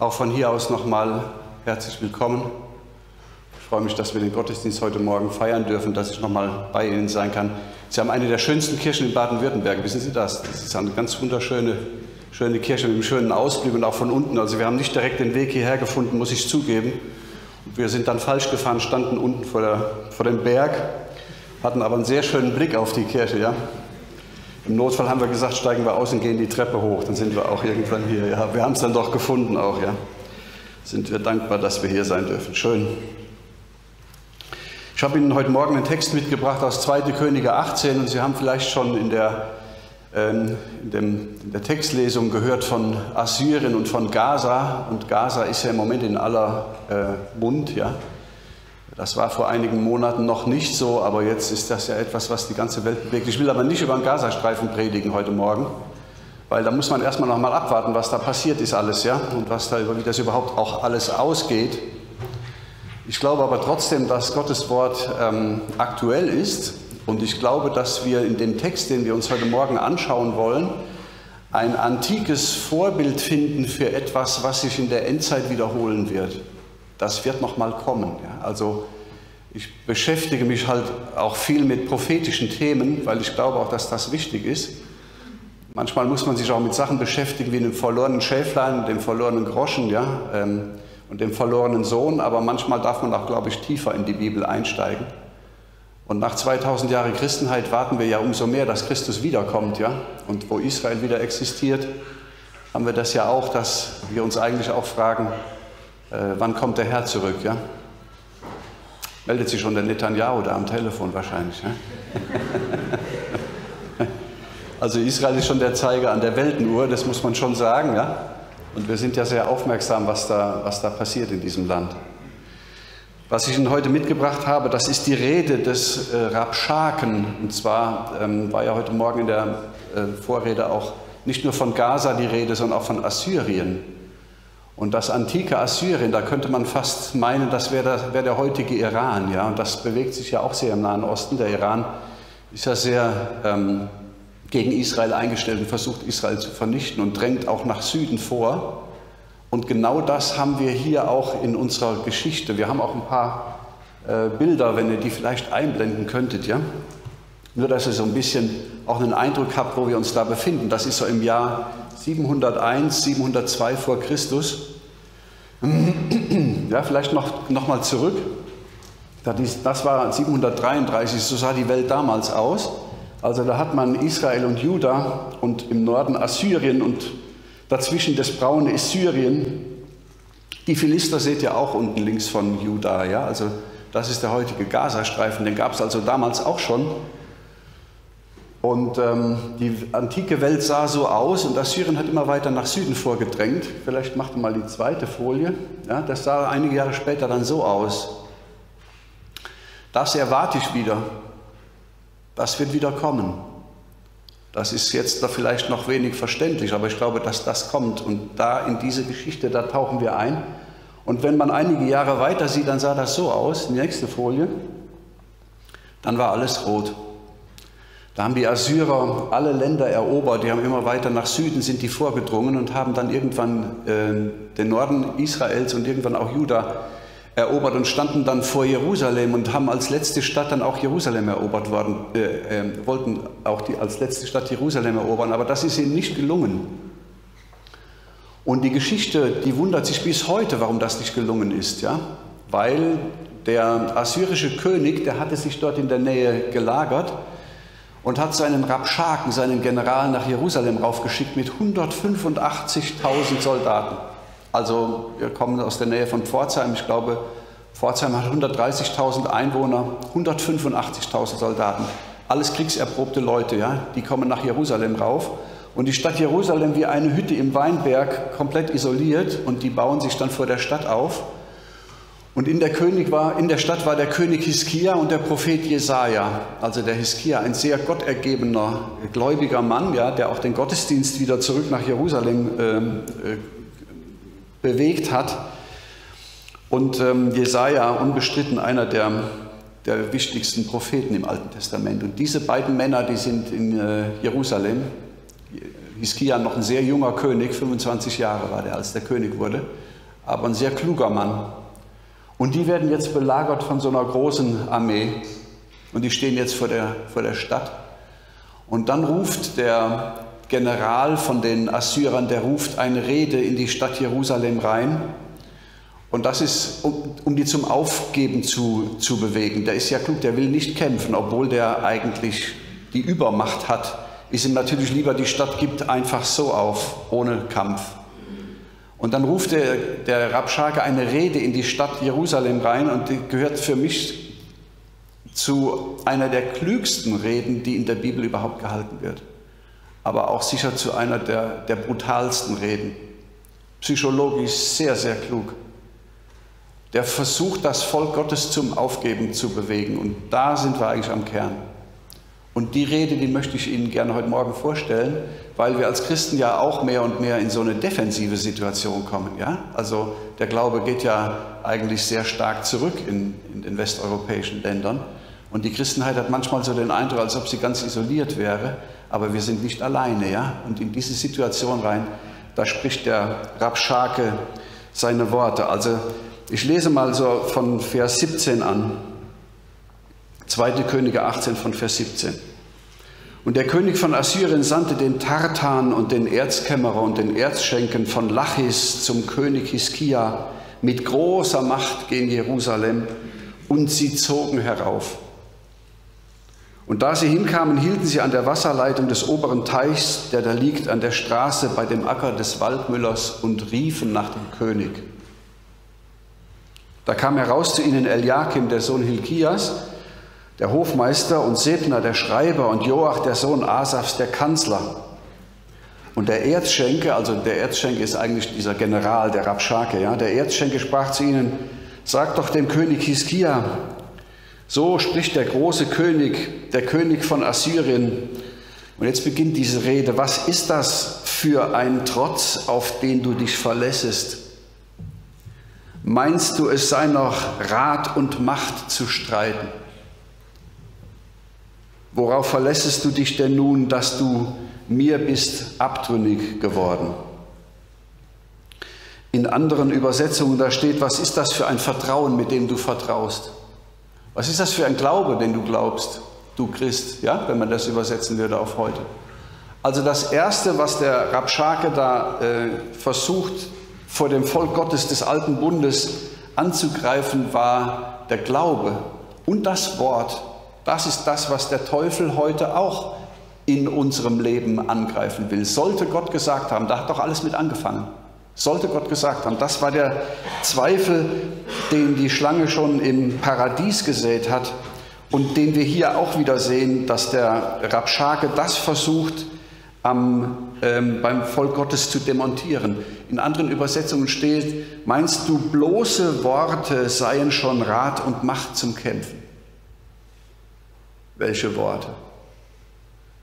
Auch von hier aus nochmal herzlich willkommen. Ich freue mich, dass wir den Gottesdienst heute Morgen feiern dürfen, dass ich nochmal bei Ihnen sein kann. Sie haben eine der schönsten Kirchen in Baden-Württemberg. Wissen Sie das? Das ist eine ganz wunderschöne schöne Kirche mit einem schönen Ausblick und auch von unten. Also wir haben nicht direkt den Weg hierher gefunden, muss ich zugeben. Wir sind dann falsch gefahren, standen unten vor, der, vor dem Berg, hatten aber einen sehr schönen Blick auf die Kirche. Ja? Im Notfall haben wir gesagt, steigen wir aus und gehen die Treppe hoch. Dann sind wir auch irgendwann hier. Ja? Wir haben es dann doch gefunden auch. Ja? Sind wir dankbar, dass wir hier sein dürfen. Schön. Ich habe Ihnen heute Morgen einen Text mitgebracht aus 2. Könige 18 und Sie haben vielleicht schon in der, ähm, in, dem, in der Textlesung gehört von Assyrien und von Gaza. Und Gaza ist ja im Moment in aller äh, Mund. Ja? Das war vor einigen Monaten noch nicht so, aber jetzt ist das ja etwas, was die ganze Welt bewegt. Ich will aber nicht über den Gazastreifen predigen heute Morgen, weil da muss man erstmal noch mal abwarten, was da passiert ist alles, ja, und was da, wie das überhaupt auch alles ausgeht. Ich glaube aber trotzdem, dass Gottes Wort ähm, aktuell ist und ich glaube, dass wir in dem Text, den wir uns heute Morgen anschauen wollen, ein antikes Vorbild finden für etwas, was sich in der Endzeit wiederholen wird das wird noch mal kommen. Ja? Also ich beschäftige mich halt auch viel mit prophetischen Themen, weil ich glaube auch, dass das wichtig ist. Manchmal muss man sich auch mit Sachen beschäftigen wie dem verlorenen Schäflein, dem verlorenen Groschen ja, ähm, und dem verlorenen Sohn, aber manchmal darf man auch, glaube ich, tiefer in die Bibel einsteigen. Und nach 2000 Jahren Christenheit warten wir ja umso mehr, dass Christus wiederkommt. Ja? Und wo Israel wieder existiert, haben wir das ja auch, dass wir uns eigentlich auch fragen, äh, wann kommt der Herr zurück? Ja? Meldet sich schon der Netanyahu da am Telefon wahrscheinlich. Ja? also Israel ist schon der Zeiger an der Weltenuhr, das muss man schon sagen. Ja? Und wir sind ja sehr aufmerksam, was da, was da passiert in diesem Land. Was ich Ihnen heute mitgebracht habe, das ist die Rede des äh, Rabschaken. Und zwar ähm, war ja heute Morgen in der äh, Vorrede auch nicht nur von Gaza die Rede, sondern auch von Assyrien. Und das antike Assyrien, da könnte man fast meinen, das wäre der, wär der heutige Iran. Ja? Und das bewegt sich ja auch sehr im Nahen Osten. Der Iran ist ja sehr ähm, gegen Israel eingestellt und versucht, Israel zu vernichten und drängt auch nach Süden vor. Und genau das haben wir hier auch in unserer Geschichte. Wir haben auch ein paar äh, Bilder, wenn ihr die vielleicht einblenden könntet. Ja? Nur, dass ihr so ein bisschen auch einen Eindruck habt, wo wir uns da befinden. Das ist so im Jahr 701, 702 vor Christus. Ja, vielleicht noch, noch mal zurück. Das war 733, so sah die Welt damals aus. Also da hat man Israel und Juda und im Norden Assyrien und dazwischen das braune Syrien. Die Philister seht ihr auch unten links von Juda. Ja? Also das ist der heutige Gazastreifen, den gab es also damals auch schon. Und ähm, die antike Welt sah so aus und Assyrien hat immer weiter nach Süden vorgedrängt. Vielleicht macht mal die zweite Folie. Ja, das sah einige Jahre später dann so aus. Das erwarte ich wieder. Das wird wieder kommen. Das ist jetzt vielleicht noch wenig verständlich, aber ich glaube, dass das kommt. Und da in diese Geschichte, da tauchen wir ein. Und wenn man einige Jahre weiter sieht, dann sah das so aus. Die nächste Folie. Dann war alles rot. Da haben die Assyrer alle Länder erobert, die haben immer weiter nach Süden sind die vorgedrungen und haben dann irgendwann äh, den Norden Israels und irgendwann auch Juda erobert und standen dann vor Jerusalem und haben als letzte Stadt dann auch Jerusalem erobert worden, äh, äh, wollten auch die, als letzte Stadt Jerusalem erobern, aber das ist ihnen nicht gelungen. Und die Geschichte, die wundert sich bis heute, warum das nicht gelungen ist, ja? Weil der assyrische König, der hatte sich dort in der Nähe gelagert und hat seinen Rabschaken, seinen General nach Jerusalem raufgeschickt mit 185.000 Soldaten. Also wir kommen aus der Nähe von Pforzheim. Ich glaube, Pforzheim hat 130.000 Einwohner, 185.000 Soldaten. Alles kriegserprobte Leute, ja? die kommen nach Jerusalem rauf. Und die Stadt Jerusalem wie eine Hütte im Weinberg komplett isoliert und die bauen sich dann vor der Stadt auf. Und in der, König war, in der Stadt war der König Hiskia und der Prophet Jesaja. Also der Hiskia, ein sehr gottergebener, gläubiger Mann, ja, der auch den Gottesdienst wieder zurück nach Jerusalem ähm, äh, bewegt hat. Und ähm, Jesaja, unbestritten einer der, der wichtigsten Propheten im Alten Testament. Und diese beiden Männer, die sind in äh, Jerusalem. Hiskia noch ein sehr junger König, 25 Jahre war der, als der König wurde. aber ein sehr kluger Mann. Und die werden jetzt belagert von so einer großen Armee. Und die stehen jetzt vor der, vor der Stadt. Und dann ruft der General von den Assyrern, der ruft eine Rede in die Stadt Jerusalem rein. Und das ist, um, um, die zum Aufgeben zu, zu bewegen. Der ist ja klug, der will nicht kämpfen, obwohl der eigentlich die Übermacht hat. Ist ihm natürlich lieber, die Stadt gibt einfach so auf, ohne Kampf. Und dann ruft der, der Rabschake eine Rede in die Stadt Jerusalem rein und die gehört für mich zu einer der klügsten Reden, die in der Bibel überhaupt gehalten wird. Aber auch sicher zu einer der, der brutalsten Reden. Psychologisch sehr, sehr klug. Der versucht, das Volk Gottes zum Aufgeben zu bewegen. Und da sind wir eigentlich am Kern. Und die Rede, die möchte ich Ihnen gerne heute Morgen vorstellen, weil wir als Christen ja auch mehr und mehr in so eine defensive Situation kommen. Ja? Also der Glaube geht ja eigentlich sehr stark zurück in, in den westeuropäischen Ländern. Und die Christenheit hat manchmal so den Eindruck, als ob sie ganz isoliert wäre, aber wir sind nicht alleine. Ja? Und in diese Situation rein, da spricht der Rabschake seine Worte. Also ich lese mal so von Vers 17 an. 2. Könige 18 von Vers 17. Und der König von Assyrien sandte den Tartan und den Erzkämmerer und den Erzschenken von Lachis zum König Hiskia mit großer Macht gegen Jerusalem und sie zogen herauf. Und da sie hinkamen, hielten sie an der Wasserleitung des oberen Teichs, der da liegt an der Straße bei dem Acker des Waldmüllers, und riefen nach dem König. Da kam heraus zu ihnen Eliakim, der Sohn Hilkias, der Hofmeister und Sebner, der Schreiber und Joach, der Sohn Asafs, der Kanzler. Und der Erzschenke, also der Erzschenke ist eigentlich dieser General, der Rabschake, ja, der Erzschenke sprach zu ihnen, sagt doch dem König Hiskia, so spricht der große König, der König von Assyrien. Und jetzt beginnt diese Rede, was ist das für ein Trotz, auf den du dich verlässest? Meinst du, es sei noch Rat und Macht zu streiten? Worauf verlässest du dich denn nun, dass du mir bist abtrünnig geworden? In anderen Übersetzungen da steht, was ist das für ein Vertrauen, mit dem du vertraust? Was ist das für ein Glaube, den du glaubst, du Christ, ja, wenn man das übersetzen würde auf heute? Also das Erste, was der Rabschake da äh, versucht, vor dem Volk Gottes des alten Bundes anzugreifen, war der Glaube und das Wort das ist das, was der Teufel heute auch in unserem Leben angreifen will. Sollte Gott gesagt haben, da hat doch alles mit angefangen. Sollte Gott gesagt haben, das war der Zweifel, den die Schlange schon im Paradies gesät hat und den wir hier auch wieder sehen, dass der Rabschake das versucht, am, ähm, beim Volk Gottes zu demontieren. In anderen Übersetzungen steht, meinst du, bloße Worte seien schon Rat und Macht zum Kämpfen? Welche Worte?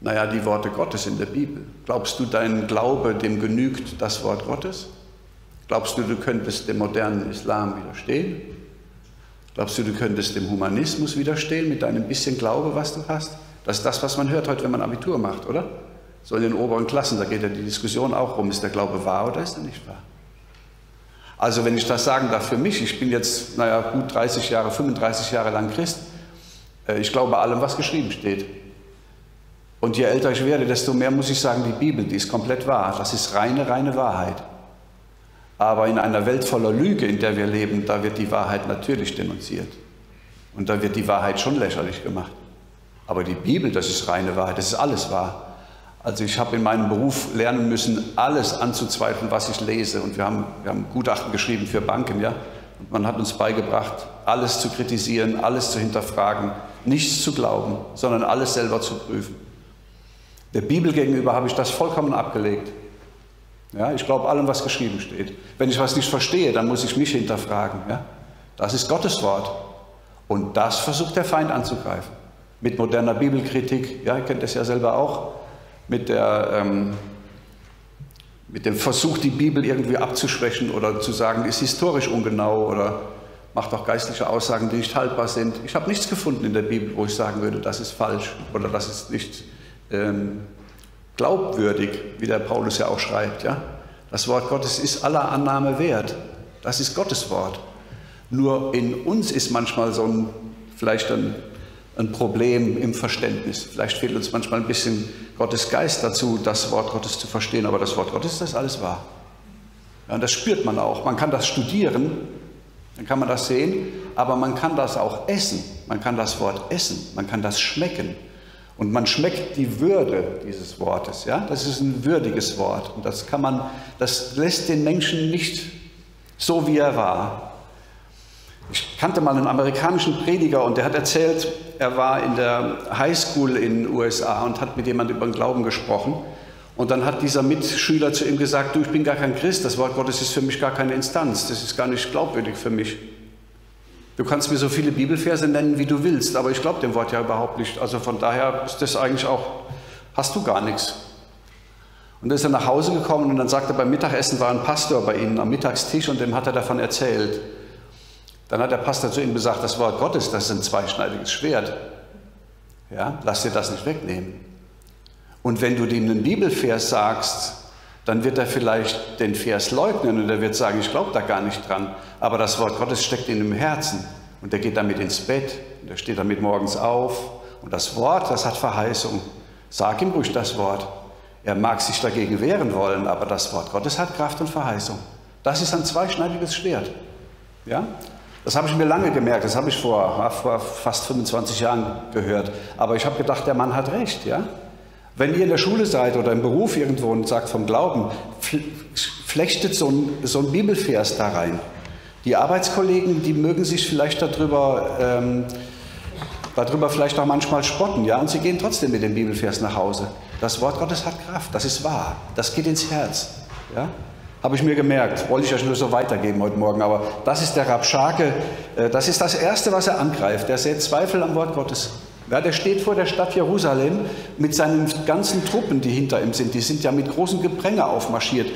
Naja, die Worte Gottes in der Bibel. Glaubst du, dein Glaube, dem genügt das Wort Gottes? Glaubst du, du könntest dem modernen Islam widerstehen? Glaubst du, du könntest dem Humanismus widerstehen mit deinem bisschen Glaube, was du hast? Das ist das, was man hört heute, wenn man Abitur macht, oder? So in den oberen Klassen, da geht ja die Diskussion auch rum, ist der Glaube wahr oder ist er nicht wahr? Also wenn ich das sagen darf für mich, ich bin jetzt, naja, gut 30 Jahre, 35 Jahre lang Christ, ich glaube allem, was geschrieben steht. Und je älter ich werde, desto mehr muss ich sagen, die Bibel, die ist komplett wahr. Das ist reine, reine Wahrheit. Aber in einer Welt voller Lüge, in der wir leben, da wird die Wahrheit natürlich denunziert. Und da wird die Wahrheit schon lächerlich gemacht. Aber die Bibel, das ist reine Wahrheit, das ist alles wahr. Also ich habe in meinem Beruf lernen müssen, alles anzuzweifeln, was ich lese. Und wir haben, wir haben Gutachten geschrieben für Banken, ja. Und man hat uns beigebracht, alles zu kritisieren, alles zu hinterfragen, nichts zu glauben, sondern alles selber zu prüfen. Der Bibel gegenüber habe ich das vollkommen abgelegt. Ja, ich glaube allem, was geschrieben steht. Wenn ich was nicht verstehe, dann muss ich mich hinterfragen. Ja? Das ist Gottes Wort. Und das versucht der Feind anzugreifen. Mit moderner Bibelkritik, ja, ihr kennt das ja selber auch, mit, der, ähm, mit dem Versuch, die Bibel irgendwie abzuschwächen oder zu sagen, ist historisch ungenau oder macht auch geistliche Aussagen, die nicht haltbar sind. Ich habe nichts gefunden in der Bibel, wo ich sagen würde, das ist falsch oder das ist nicht ähm, glaubwürdig, wie der Paulus ja auch schreibt. Ja? Das Wort Gottes ist aller Annahme wert. Das ist Gottes Wort. Nur in uns ist manchmal so ein, vielleicht ein, ein Problem im Verständnis. Vielleicht fehlt uns manchmal ein bisschen Gottes Geist dazu, das Wort Gottes zu verstehen. Aber das Wort Gottes, das ist alles wahr. Ja, und das spürt man auch. Man kann das studieren, dann kann man das sehen, aber man kann das auch essen. Man kann das Wort essen, man kann das schmecken. Und man schmeckt die Würde dieses Wortes. Ja? Das ist ein würdiges Wort. Und das kann man, das lässt den Menschen nicht so, wie er war. Ich kannte mal einen amerikanischen Prediger und der hat erzählt, er war in der Highschool in den USA und hat mit jemandem über den Glauben gesprochen. Und dann hat dieser Mitschüler zu ihm gesagt, du, ich bin gar kein Christ, das Wort Gottes ist für mich gar keine Instanz, das ist gar nicht glaubwürdig für mich. Du kannst mir so viele Bibelverse nennen, wie du willst, aber ich glaube dem Wort ja überhaupt nicht. Also von daher ist das eigentlich auch, hast du gar nichts. Und dann ist er nach Hause gekommen und dann sagte er, beim Mittagessen war ein Pastor bei ihnen am Mittagstisch und dem hat er davon erzählt. Dann hat der Pastor zu ihm gesagt, das Wort Gottes, das ist ein zweischneidiges Schwert. Ja, lass dir das nicht wegnehmen. Und wenn du dem einen Bibelvers sagst, dann wird er vielleicht den Vers leugnen und er wird sagen, ich glaube da gar nicht dran. Aber das Wort Gottes steckt in im Herzen und er geht damit ins Bett und er steht damit morgens auf. Und das Wort, das hat Verheißung. Sag ihm ruhig das Wort. Er mag sich dagegen wehren wollen, aber das Wort Gottes hat Kraft und Verheißung. Das ist ein zweischneidiges Schwert. Ja? Das habe ich mir lange gemerkt, das habe ich vor, vor fast 25 Jahren gehört. Aber ich habe gedacht, der Mann hat recht. Ja? Wenn ihr in der Schule seid oder im Beruf irgendwo und sagt vom Glauben, flechtet so ein, so ein Bibelvers da rein. Die Arbeitskollegen, die mögen sich vielleicht darüber, ähm, darüber vielleicht auch manchmal spotten, ja, und sie gehen trotzdem mit dem Bibelvers nach Hause. Das Wort Gottes hat Kraft, das ist wahr, das geht ins Herz, ja. Habe ich mir gemerkt, wollte ich euch nur so weitergeben heute Morgen, aber das ist der Rabschake, äh, das ist das Erste, was er angreift. Der sät Zweifel am Wort Gottes. Ja, der steht vor der Stadt Jerusalem mit seinen ganzen Truppen, die hinter ihm sind. Die sind ja mit großem Gepränge aufmarschiert.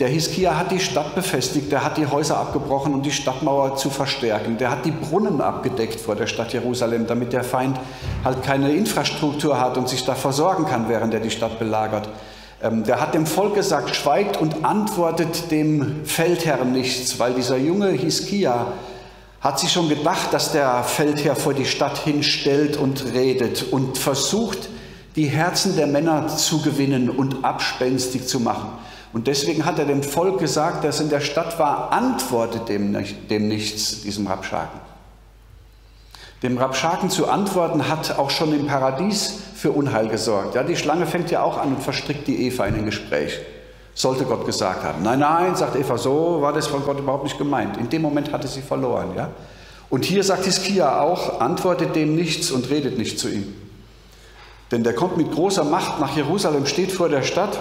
Der Hiskia hat die Stadt befestigt, der hat die Häuser abgebrochen, um die Stadtmauer zu verstärken. Der hat die Brunnen abgedeckt vor der Stadt Jerusalem, damit der Feind halt keine Infrastruktur hat und sich da versorgen kann, während er die Stadt belagert. Ähm, der hat dem Volk gesagt, schweigt und antwortet dem Feldherrn nichts, weil dieser junge Hiskia hat sich schon gedacht, dass der Feldherr vor die Stadt hinstellt und redet und versucht, die Herzen der Männer zu gewinnen und abspenstig zu machen. Und deswegen hat er dem Volk gesagt, das in der Stadt war, antwortet dem, dem nichts, diesem Rabschaken. Dem Rabschaken zu antworten hat auch schon im Paradies für Unheil gesorgt. Ja, die Schlange fängt ja auch an und verstrickt die Eva in ein Gespräch. Sollte Gott gesagt haben. Nein, nein, sagt Eva, so war das von Gott überhaupt nicht gemeint. In dem Moment hatte sie verloren. Ja? Und hier sagt Hiskia auch, antwortet dem nichts und redet nicht zu ihm. Denn der kommt mit großer Macht nach Jerusalem, steht vor der Stadt,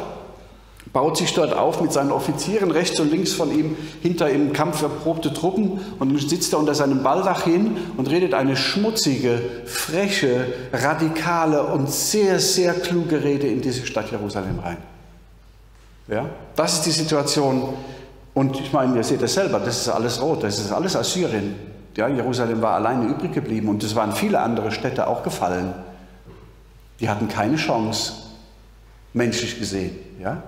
baut sich dort auf mit seinen Offizieren, rechts und links von ihm, hinter ihm Kampf erprobte Truppen und sitzt er unter seinem Baldach hin und redet eine schmutzige, freche, radikale und sehr, sehr kluge Rede in diese Stadt Jerusalem rein. Ja? Das ist die Situation. Und ich meine, ihr seht es selber, das ist alles rot, das ist alles Assyrien. Ja, Jerusalem war alleine übrig geblieben und es waren viele andere Städte auch gefallen. Die hatten keine Chance, menschlich gesehen. Ja?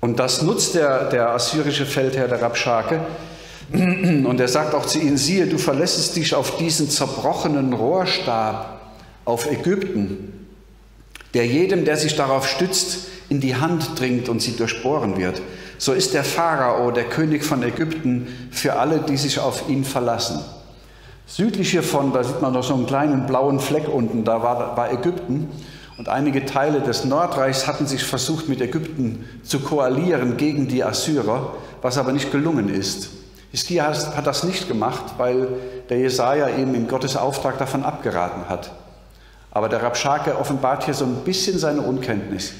Und das nutzt der, der assyrische Feldherr, der Rabschake. Und er sagt auch zu ihnen, siehe, du verlässest dich auf diesen zerbrochenen Rohrstab, auf Ägypten, der jedem, der sich darauf stützt, in die Hand dringt und sie durchbohren wird. So ist der Pharao, der König von Ägypten, für alle, die sich auf ihn verlassen. Südlich hiervon, da sieht man noch so einen kleinen blauen Fleck unten, da war, war Ägypten. Und einige Teile des Nordreichs hatten sich versucht, mit Ägypten zu koalieren gegen die Assyrer, was aber nicht gelungen ist. Hiskia hat das nicht gemacht, weil der Jesaja eben in Gottes Auftrag davon abgeraten hat. Aber der Rabschake offenbart hier so ein bisschen seine Unkenntnis.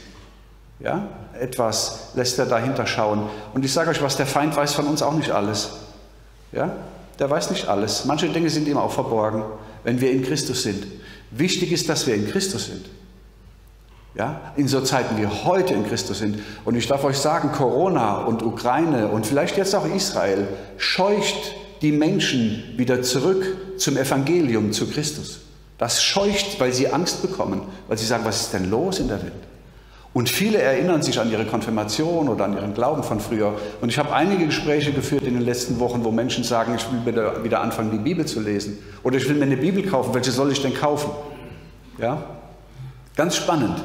Ja? Etwas lässt er dahinter schauen. Und ich sage euch was, der Feind weiß von uns auch nicht alles. Ja? Der weiß nicht alles. Manche Dinge sind ihm auch verborgen, wenn wir in Christus sind. Wichtig ist, dass wir in Christus sind. Ja, in so Zeiten wie heute in Christus sind. Und ich darf euch sagen, Corona und Ukraine und vielleicht jetzt auch Israel scheucht die Menschen wieder zurück zum Evangelium, zu Christus. Das scheucht, weil sie Angst bekommen, weil sie sagen, was ist denn los in der Welt? Und viele erinnern sich an ihre Konfirmation oder an ihren Glauben von früher. Und ich habe einige Gespräche geführt in den letzten Wochen, wo Menschen sagen, ich will wieder anfangen, die Bibel zu lesen. Oder ich will mir eine Bibel kaufen. Welche soll ich denn kaufen? Ja? Ganz spannend.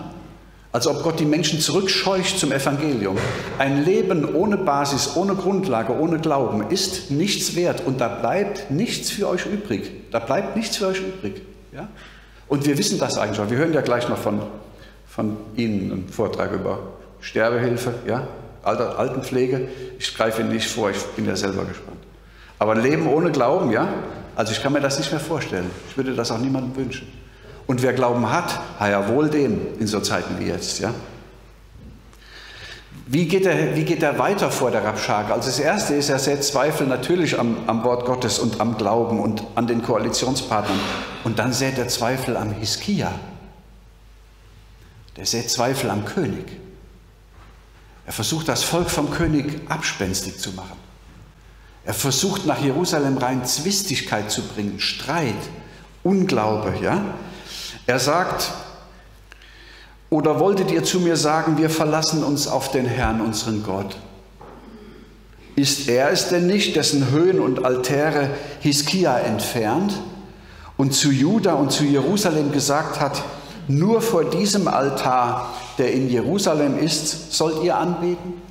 Als ob Gott die Menschen zurückscheucht zum Evangelium. Ein Leben ohne Basis, ohne Grundlage, ohne Glauben ist nichts wert und da bleibt nichts für euch übrig. Da bleibt nichts für euch übrig. Ja? Und wir wissen das eigentlich schon. Wir hören ja gleich noch von von Ihnen einen Vortrag über Sterbehilfe, ja, Alter, Altenpflege. Ich greife ihn nicht vor, ich bin ja selber gespannt. Aber ein Leben ohne Glauben, ja, also ich kann mir das nicht mehr vorstellen. Ich würde das auch niemandem wünschen. Und wer Glauben hat, ha ja wohl dem in so Zeiten wie jetzt, ja. Wie geht, er, wie geht er weiter vor, der Rabschake? Also das Erste ist, er sät Zweifel natürlich am, am Wort Gottes und am Glauben und an den Koalitionspartnern. Und dann sät er Zweifel am Hiskia. Der sät Zweifel am König. Er versucht, das Volk vom König abspenstig zu machen. Er versucht, nach Jerusalem rein Zwistigkeit zu bringen, Streit, Unglaube. Ja? Er sagt, oder wolltet ihr zu mir sagen, wir verlassen uns auf den Herrn, unseren Gott? Ist er es denn nicht, dessen Höhen und Altäre Hiskia entfernt und zu Juda und zu Jerusalem gesagt hat, nur vor diesem Altar, der in Jerusalem ist, sollt ihr anbeten?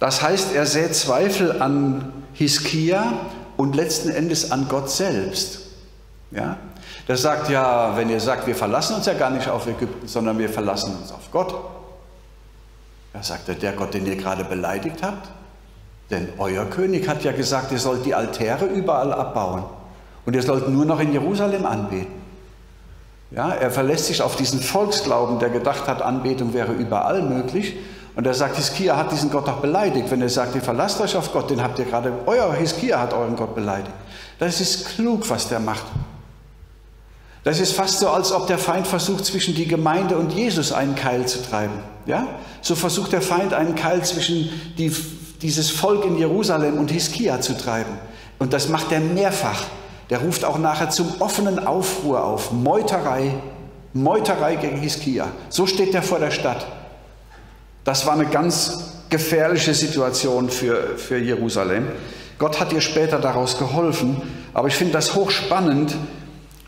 Das heißt, er sät Zweifel an Hiskia und letzten Endes an Gott selbst. Ja? Der sagt ja, wenn ihr sagt, wir verlassen uns ja gar nicht auf Ägypten, sondern wir verlassen uns auf Gott. Da sagt er, der Gott, den ihr gerade beleidigt habt. Denn euer König hat ja gesagt, ihr sollt die Altäre überall abbauen und ihr sollt nur noch in Jerusalem anbeten. Ja, er verlässt sich auf diesen Volksglauben, der gedacht hat, Anbetung wäre überall möglich. Und er sagt, Hiskia hat diesen Gott doch beleidigt. Wenn er sagt, ihr verlasst euch auf Gott, den habt ihr gerade, euer Hiskia hat euren Gott beleidigt. Das ist klug, was der macht. Das ist fast so, als ob der Feind versucht, zwischen die Gemeinde und Jesus einen Keil zu treiben. Ja? So versucht der Feind einen Keil zwischen die, dieses Volk in Jerusalem und Hiskia zu treiben. Und das macht er mehrfach. Der ruft auch nachher zum offenen Aufruhr auf. Meuterei, Meuterei gegen Hiskia. So steht er vor der Stadt. Das war eine ganz gefährliche Situation für, für Jerusalem. Gott hat ihr später daraus geholfen, aber ich finde das hochspannend,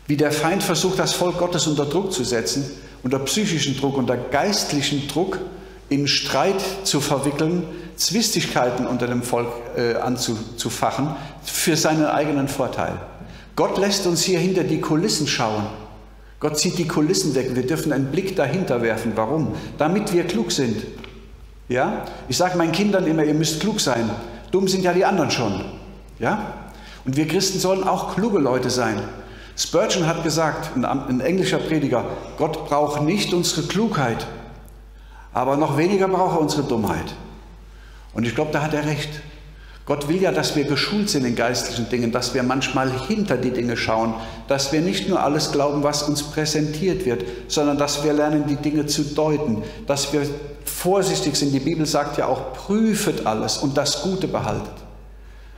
wie der Feind versucht, das Volk Gottes unter Druck zu setzen, unter psychischen Druck, unter geistlichen Druck, in Streit zu verwickeln, Zwistigkeiten unter dem Volk äh, anzufachen, für seinen eigenen Vorteil. Gott lässt uns hier hinter die Kulissen schauen. Gott zieht die Kulissen weg. Wir dürfen einen Blick dahinter werfen. Warum? Damit wir klug sind. Ja? Ich sage meinen Kindern immer, ihr müsst klug sein. Dumm sind ja die anderen schon. Ja? Und wir Christen sollen auch kluge Leute sein. Spurgeon hat gesagt, ein englischer Prediger, Gott braucht nicht unsere Klugheit, aber noch weniger braucht er unsere Dummheit. Und ich glaube, da hat er recht. Gott will ja, dass wir geschult sind in geistlichen Dingen, dass wir manchmal hinter die Dinge schauen, dass wir nicht nur alles glauben, was uns präsentiert wird, sondern dass wir lernen, die Dinge zu deuten, dass wir vorsichtig sind. Die Bibel sagt ja auch, prüfet alles und das Gute behaltet.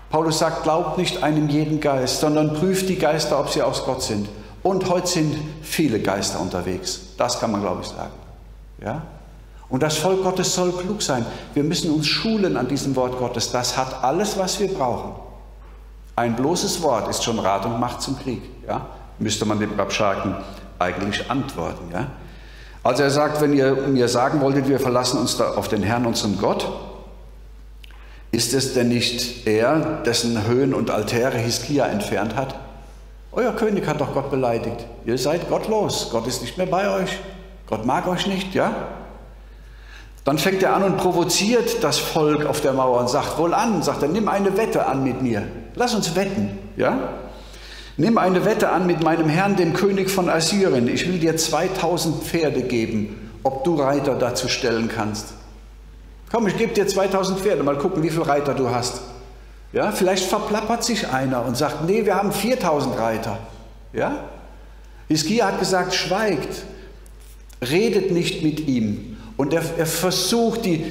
Paulus sagt, glaubt nicht einem jeden Geist, sondern prüft die Geister, ob sie aus Gott sind. Und heute sind viele Geister unterwegs. Das kann man, glaube ich, sagen. Ja? Und das Volk Gottes soll klug sein. Wir müssen uns schulen an diesem Wort Gottes. Das hat alles, was wir brauchen. Ein bloßes Wort ist schon Rat und Macht zum Krieg. Ja? Müsste man dem Rabschaken eigentlich antworten. Ja? Also er sagt, wenn ihr mir sagen wolltet, wir verlassen uns da auf den Herrn, unseren Gott, ist es denn nicht er, dessen Höhen und Altäre Hiskia entfernt hat? Euer König hat doch Gott beleidigt. Ihr seid gottlos. Gott ist nicht mehr bei euch. Gott mag euch nicht, ja? Dann fängt er an und provoziert das Volk auf der Mauer und sagt, wohl an, sagt er, nimm eine Wette an mit mir. Lass uns wetten, ja? Nimm eine Wette an mit meinem Herrn, dem König von Assyrien. Ich will dir 2000 Pferde geben, ob du Reiter dazu stellen kannst. Komm, ich gebe dir 2000 Pferde, mal gucken, wie viele Reiter du hast. Ja, vielleicht verplappert sich einer und sagt, nee, wir haben 4000 Reiter. Ja? Hiskia hat gesagt, schweigt, redet nicht mit ihm. Und er, er versucht, die,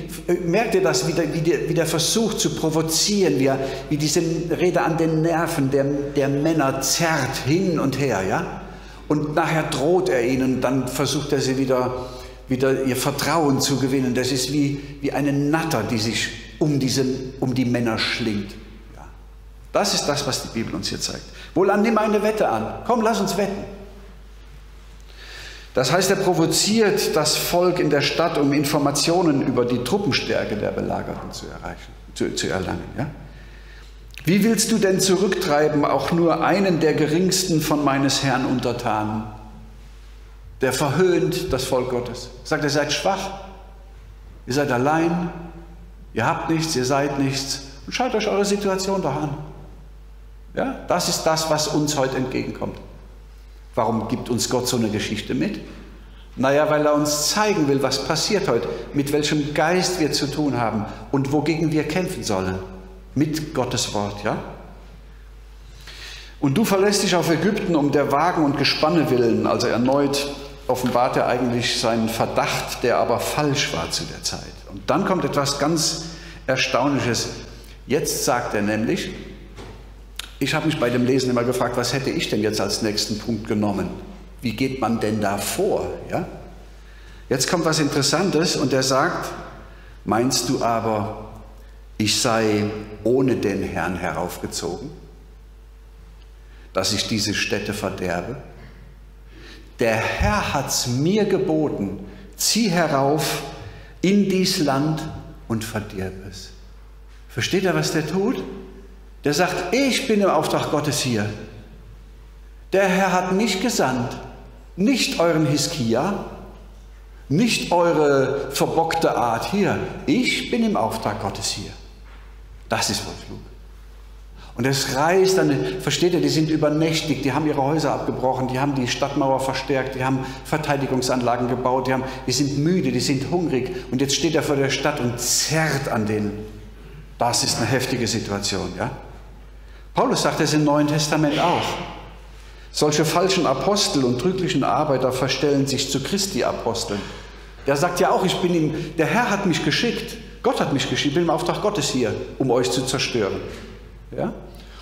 merkt ihr das, wie der, wie, der, wie der versucht zu provozieren, wie, er, wie diese Rede an den Nerven der, der Männer zerrt hin und her, ja? Und nachher droht er ihnen, dann versucht er sie wieder wieder ihr Vertrauen zu gewinnen. Das ist wie, wie eine Natter, die sich um, diese, um die Männer schlingt. Ja. Das ist das, was die Bibel uns hier zeigt. Wohlan, nimm eine Wette an. Komm, lass uns wetten. Das heißt, er provoziert das Volk in der Stadt, um Informationen über die Truppenstärke der Belagerten zu, erreichen, zu, zu erlangen. Ja? Wie willst du denn zurücktreiben auch nur einen der geringsten von meines Herrn Untertanen? Der verhöhnt das Volk Gottes. Sagt, ihr seid schwach, ihr seid allein, ihr habt nichts, ihr seid nichts. Und schaut euch eure Situation doch an. Ja, das ist das, was uns heute entgegenkommt. Warum gibt uns Gott so eine Geschichte mit? Naja, weil er uns zeigen will, was passiert heute, mit welchem Geist wir zu tun haben und wogegen wir kämpfen sollen. Mit Gottes Wort, ja? Und du verlässt dich auf Ägypten um der Wagen und Gespanne willen. Also erneut offenbart er eigentlich seinen Verdacht, der aber falsch war zu der Zeit. Und dann kommt etwas ganz Erstaunliches. Jetzt sagt er nämlich, ich habe mich bei dem Lesen immer gefragt, was hätte ich denn jetzt als nächsten Punkt genommen? Wie geht man denn da vor? Ja? Jetzt kommt was Interessantes und er sagt, meinst du aber, ich sei ohne den Herrn heraufgezogen, dass ich diese Städte verderbe? Der Herr hat es mir geboten, zieh herauf in dies Land und verdirb es. Versteht er, was der tut? Der sagt, ich bin im Auftrag Gottes hier. Der Herr hat mich gesandt, nicht euren Hiskia, nicht eure verbockte Art hier. Ich bin im Auftrag Gottes hier. Das ist wohl klug. Und es reißt dann, versteht ihr, die sind übernächtig, die haben ihre Häuser abgebrochen, die haben die Stadtmauer verstärkt, die haben Verteidigungsanlagen gebaut, die, haben, die sind müde, die sind hungrig. Und jetzt steht er vor der Stadt und zerrt an denen. Das ist eine heftige Situation, ja? Paulus sagt es im Neuen Testament auch. Solche falschen Apostel und trüglichen Arbeiter verstellen sich zu Christi Aposteln. Der sagt ja auch, ich bin ihm, der Herr hat mich geschickt, Gott hat mich geschickt, ich bin im Auftrag Gottes hier, um euch zu zerstören. Ja?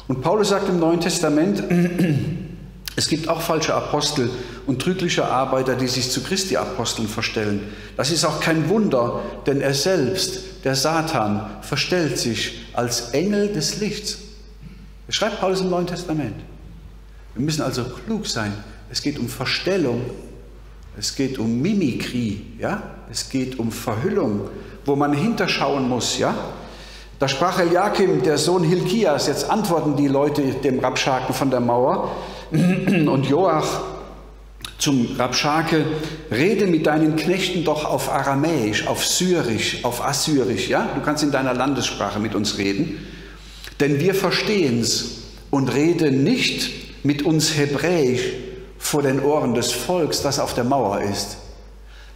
Und Paulus sagt im Neuen Testament, es gibt auch falsche Apostel und trügliche Arbeiter, die sich zu Christi Aposteln verstellen. Das ist auch kein Wunder, denn er selbst, der Satan, verstellt sich als Engel des Lichts. Das schreibt Paulus im Neuen Testament. Wir müssen also klug sein. Es geht um Verstellung, es geht um Mimikrie, ja? es geht um Verhüllung, wo man hinterschauen muss. Ja? Da sprach Eliakim, der Sohn Hilkias, jetzt antworten die Leute dem Rabschaken von der Mauer und Joach zum Rabschake, rede mit deinen Knechten doch auf Aramäisch, auf Syrisch, auf Assyrisch, ja? Du kannst in deiner Landessprache mit uns reden, denn wir verstehen es und reden nicht mit uns Hebräisch vor den Ohren des Volks, das auf der Mauer ist.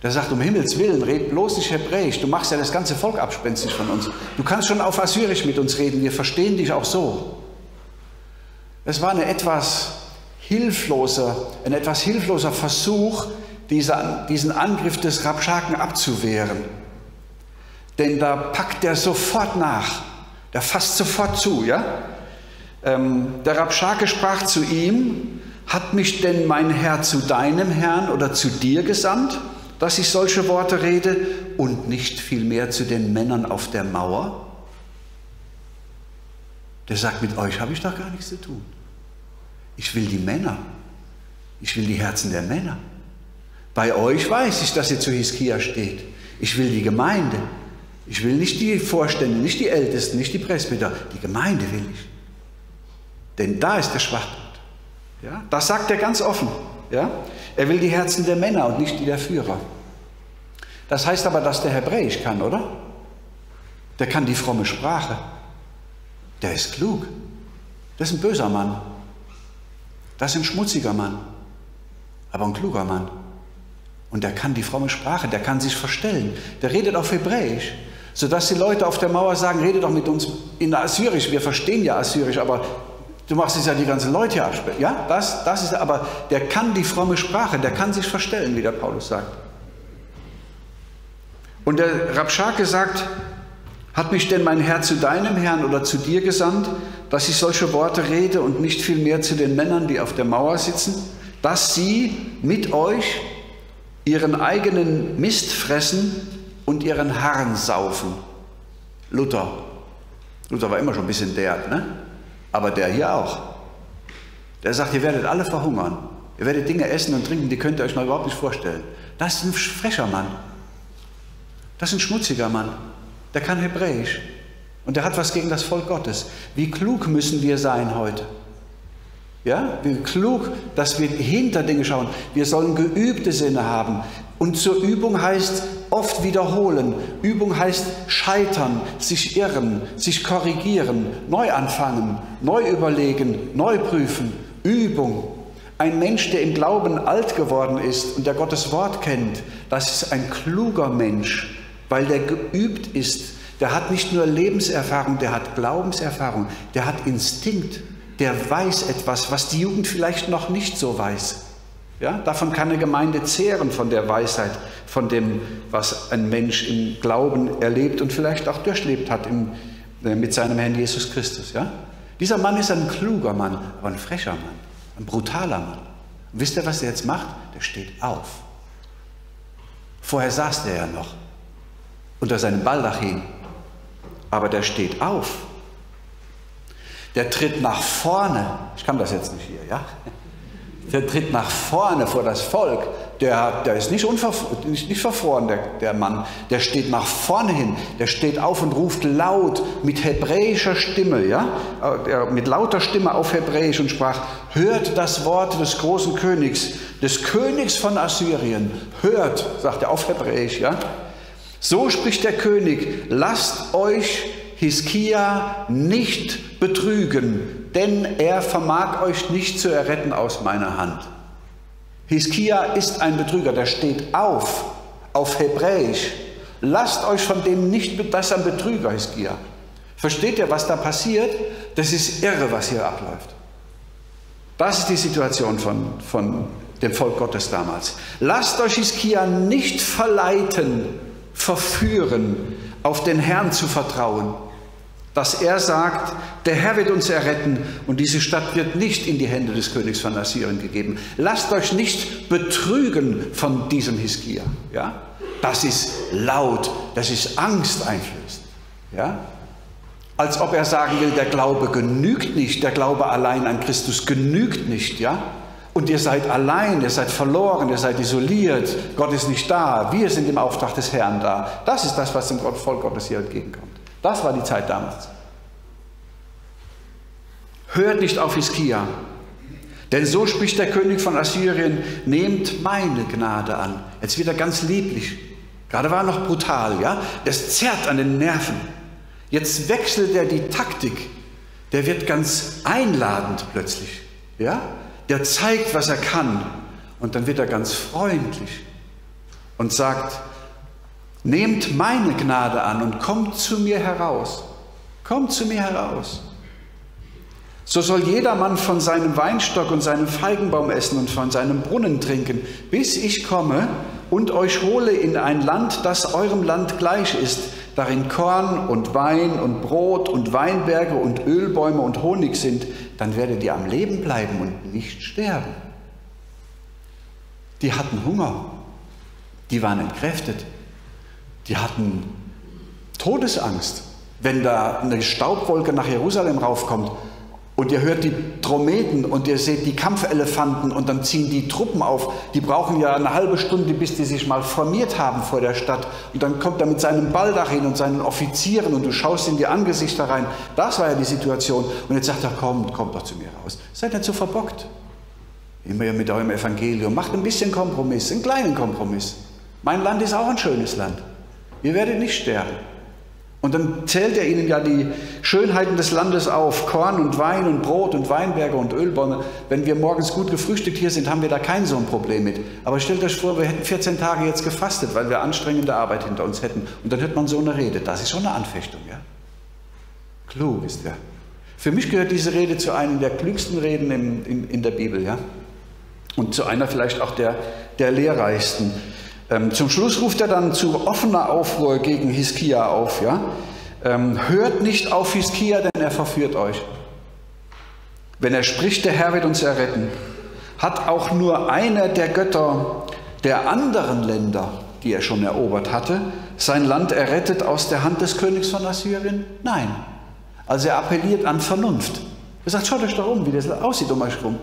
Der sagt, um Himmels Willen, red bloß nicht Hebräisch, du machst ja das ganze Volk abspenstig von uns. Du kannst schon auf Assyrisch mit uns reden, wir verstehen dich auch so. Es war eine etwas hilfloser, ein etwas hilfloser Versuch, dieser, diesen Angriff des Rabschaken abzuwehren. Denn da packt er sofort nach, der fasst sofort zu. Ja? Ähm, der Rabschake sprach zu ihm, hat mich denn mein Herr zu deinem Herrn oder zu dir gesandt? dass ich solche Worte rede und nicht vielmehr zu den Männern auf der Mauer? Der sagt, mit euch habe ich doch gar nichts zu tun. Ich will die Männer. Ich will die Herzen der Männer. Bei euch weiß ich, dass ihr zu Hiskia steht. Ich will die Gemeinde. Ich will nicht die Vorstände, nicht die Ältesten, nicht die Presbyter. Die Gemeinde will ich. Denn da ist der Schwachpunkt. Ja? Das sagt er ganz offen. Ja? Er will die Herzen der Männer und nicht die der Führer. Das heißt aber, dass der Hebräisch kann, oder? Der kann die fromme Sprache. Der ist klug. Das ist ein böser Mann. Das ist ein schmutziger Mann. Aber ein kluger Mann. Und der kann die fromme Sprache, der kann sich verstellen. Der redet auf Hebräisch, sodass die Leute auf der Mauer sagen, rede doch mit uns in Assyrisch. Wir verstehen ja Assyrisch, aber Du machst es ja die ganzen Leute hier absprechen. Ja, das, das ist, aber der kann die fromme Sprache, der kann sich verstellen, wie der Paulus sagt. Und der Rabschake sagt, hat mich denn mein Herr zu deinem Herrn oder zu dir gesandt, dass ich solche Worte rede und nicht vielmehr zu den Männern, die auf der Mauer sitzen, dass sie mit euch ihren eigenen Mist fressen und ihren Harren saufen. Luther. Luther war immer schon ein bisschen derb, ne? Aber der hier auch. Der sagt, ihr werdet alle verhungern. Ihr werdet Dinge essen und trinken, die könnt ihr euch noch überhaupt nicht vorstellen. Das ist ein frecher Mann. Das ist ein schmutziger Mann. Der kann Hebräisch. Und der hat was gegen das Volk Gottes. Wie klug müssen wir sein heute? Ja, wie klug, dass wir hinter Dinge schauen. Wir sollen geübte Sinne haben. Und zur Übung heißt oft wiederholen. Übung heißt scheitern, sich irren, sich korrigieren, neu anfangen, neu überlegen, neu prüfen. Übung. Ein Mensch, der im Glauben alt geworden ist und der Gottes Wort kennt, das ist ein kluger Mensch, weil der geübt ist. Der hat nicht nur Lebenserfahrung, der hat Glaubenserfahrung, der hat Instinkt der weiß etwas, was die Jugend vielleicht noch nicht so weiß. Ja, davon kann eine Gemeinde zehren, von der Weisheit, von dem, was ein Mensch im Glauben erlebt und vielleicht auch durchlebt hat im, äh, mit seinem Herrn Jesus Christus. Ja? Dieser Mann ist ein kluger Mann, aber ein frecher Mann, ein brutaler Mann. Und wisst ihr, was er jetzt macht? Der steht auf. Vorher saß der ja noch unter seinem Baldachin, aber der steht auf der tritt nach vorne. Ich kann das jetzt nicht hier, ja? Der tritt nach vorne vor das Volk. Der, der ist nicht, nicht, nicht verfroren, der, der Mann. Der steht nach vorne hin. Der steht auf und ruft laut mit hebräischer Stimme, ja? Mit lauter Stimme auf Hebräisch und sprach: Hört das Wort des großen Königs, des Königs von Assyrien. Hört, sagt er auf Hebräisch, ja? So spricht der König: Lasst euch Hiskia nicht betrügen, denn er vermag euch nicht zu erretten aus meiner Hand. Hiskia ist ein Betrüger, der steht auf, auf Hebräisch. Lasst euch von dem nicht, das ist ein Betrüger, Hiskia. Versteht ihr, was da passiert? Das ist irre, was hier abläuft. Das ist die Situation von, von dem Volk Gottes damals. Lasst euch Hiskia nicht verleiten, verführen, auf den Herrn zu vertrauen dass er sagt, der Herr wird uns erretten und diese Stadt wird nicht in die Hände des Königs von Assyrien gegeben. Lasst euch nicht betrügen von diesem Hiskia. Ja? Das ist laut, das ist angsteinflößend. Ja? Als ob er sagen will, der Glaube genügt nicht, der Glaube allein an Christus genügt nicht. Ja? Und ihr seid allein, ihr seid verloren, ihr seid isoliert, Gott ist nicht da, wir sind im Auftrag des Herrn da. Das ist das, was dem Volk Gottes hier entgegenkommt. Das war die Zeit damals. Hört nicht auf Hiskia, denn so spricht der König von Assyrien, nehmt meine Gnade an. Jetzt wird er ganz lieblich. Gerade war er noch brutal, ja? Das zerrt an den Nerven. Jetzt wechselt er die Taktik. Der wird ganz einladend plötzlich, ja? Der zeigt, was er kann. Und dann wird er ganz freundlich und sagt, Nehmt meine Gnade an und kommt zu mir heraus. Kommt zu mir heraus. So soll jedermann von seinem Weinstock und seinem Feigenbaum essen und von seinem Brunnen trinken, bis ich komme und euch hole in ein Land, das eurem Land gleich ist, darin Korn und Wein und Brot und Weinberge und Ölbäume und Honig sind, dann werdet ihr am Leben bleiben und nicht sterben. Die hatten Hunger, die waren entkräftet, die hatten Todesangst, wenn da eine Staubwolke nach Jerusalem raufkommt und ihr hört die Trommeten und ihr seht die Kampfelefanten und dann ziehen die Truppen auf. Die brauchen ja eine halbe Stunde, bis die sich mal formiert haben vor der Stadt. Und dann kommt er mit seinem Baldachin und seinen Offizieren und du schaust in die Angesichter rein. Das war ja die Situation. Und jetzt sagt er, kommt, kommt doch zu mir raus. Seid nicht so verbockt. Immer mit eurem Evangelium. Macht ein bisschen Kompromiss, einen kleinen Kompromiss. Mein Land ist auch ein schönes Land. Ihr werdet nicht sterben. Und dann zählt er ihnen ja die Schönheiten des Landes auf, Korn und Wein und Brot und Weinberge und Ölbäume. Wenn wir morgens gut gefrühstückt hier sind, haben wir da kein so ein Problem mit. Aber stellt euch vor, wir hätten 14 Tage jetzt gefastet, weil wir anstrengende Arbeit hinter uns hätten. Und dann hört man so eine Rede. Das ist schon eine Anfechtung, ja. Klug ist er. Für mich gehört diese Rede zu einer der klügsten Reden in, in, in der Bibel, ja. Und zu einer vielleicht auch der, der lehrreichsten. Ähm, zum Schluss ruft er dann zu offener Aufruhr gegen Hiskia auf. Ja? Ähm, hört nicht auf Hiskia, denn er verführt euch. Wenn er spricht, der Herr wird uns erretten. Hat auch nur einer der Götter der anderen Länder, die er schon erobert hatte, sein Land errettet aus der Hand des Königs von Assyrien? Nein. Also er appelliert an Vernunft. Er sagt, schaut euch doch um, wie das aussieht um euch rum.